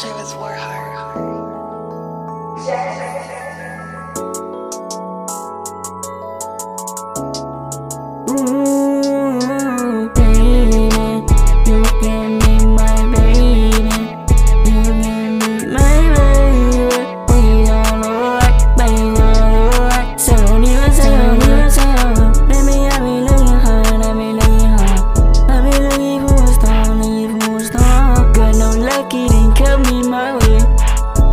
shit was war hard. Ooh, Got no lucky, then come me my way.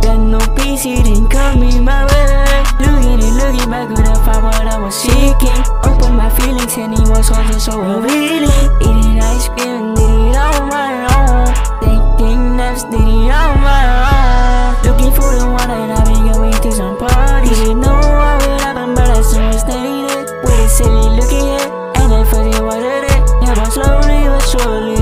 Got no peace, he didn't come me my way. Looking and looking back, couldn't find what I was seeking. Open my feelings, and he was also so revealing. Eating ice cream, did it on my own. Thinking that's did it on my own. Looking for the one that I've been going to some parties. Didn't know what would happen, but I soon stayed it. With a silly looking head, and I first it was it. Yeah, but slowly but surely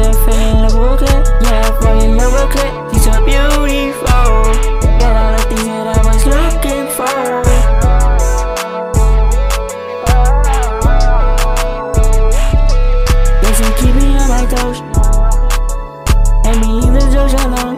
toes. And me even so alone.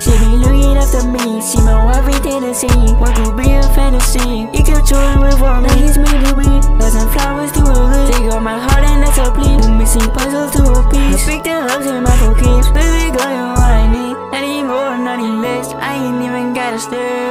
She be looking after me, see my everything to see. What could be a fantasy? You can choose with for me. It's me to be. Dozen flowers to a good. Take all my heart and that's a plea. The missing puzzles to a piece. Speak the hugs in my focus. Baby girl, you're what I need. Any more, nothing less. I ain't even gotta stare.